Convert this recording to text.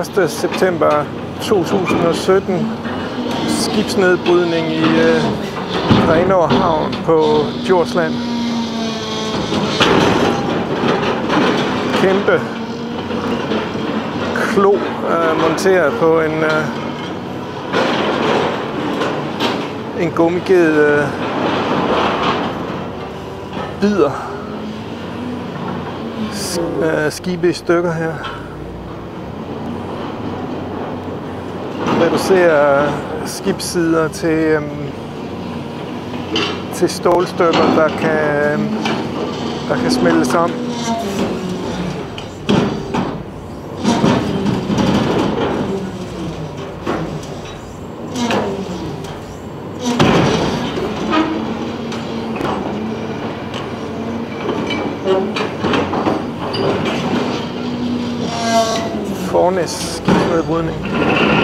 1. september 2017 skibsnedbrydning i øh, Renov Havn på Djursland. Kæmpe klo øh, monteret på en øh, en gummiged øh, bider øh, skibe i stykker her. Reducerer skibssider til, øh, til stålstykker, der kan, øhm, der kan smeltes om. Fornes skibsnedbrydning.